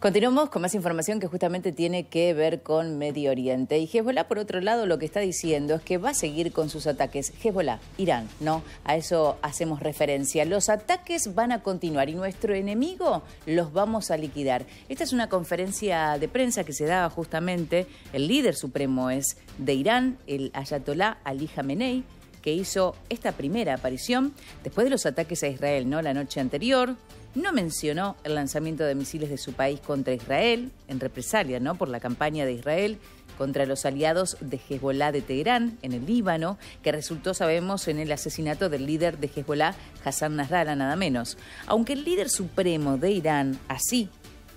Continuamos con más información que justamente tiene que ver con Medio Oriente. Y Hezbollah, por otro lado, lo que está diciendo es que va a seguir con sus ataques. Hezbollah, Irán, ¿no? A eso hacemos referencia. Los ataques van a continuar y nuestro enemigo los vamos a liquidar. Esta es una conferencia de prensa que se daba justamente, el líder supremo es de Irán, el Ayatollah Ali Khamenei, que hizo esta primera aparición después de los ataques a Israel, ¿no? La noche anterior, no mencionó el lanzamiento de misiles de su país contra Israel, en represalia ¿no? por la campaña de Israel contra los aliados de Hezbollah de Teherán, en el Líbano, que resultó, sabemos, en el asesinato del líder de Hezbollah, Hassan Nasrallah, nada menos. Aunque el líder supremo de Irán, así,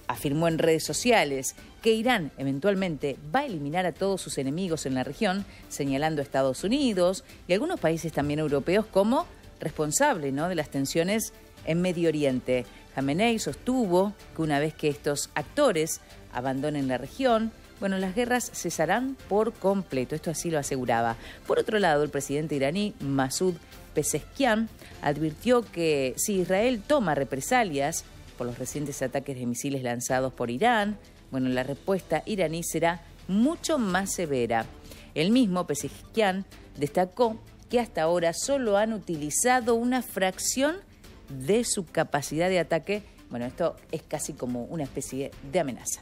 afirmó en redes sociales que Irán eventualmente va a eliminar a todos sus enemigos en la región, señalando a Estados Unidos y algunos países también europeos como responsable ¿no? de las tensiones en Medio Oriente. Jamenei sostuvo que una vez que estos actores abandonen la región, bueno, las guerras cesarán por completo, esto así lo aseguraba. Por otro lado, el presidente iraní Masoud Pezeshkian advirtió que si Israel toma represalias por los recientes ataques de misiles lanzados por Irán, bueno, la respuesta iraní será mucho más severa. El mismo Pezeshkian destacó que hasta ahora solo han utilizado una fracción de su capacidad de ataque. Bueno, esto es casi como una especie de amenaza.